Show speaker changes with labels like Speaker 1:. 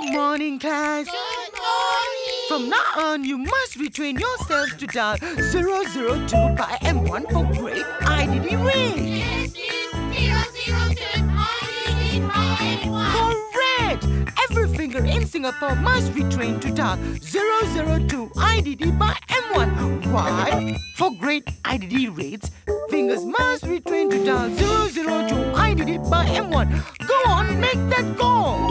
Speaker 1: Good morning, class.
Speaker 2: Good morning.
Speaker 1: From now on, you must retrain yourselves to dial 002 by M1 for great IDD ring.
Speaker 2: Yes, it's zero zero two IDD by one.
Speaker 1: Correct! Every finger in Singapore must retrain to dial 002 IDD by M1. Why? For great IDD rates, fingers must retrain to dial 002 IDD by M1. Go on, make that call.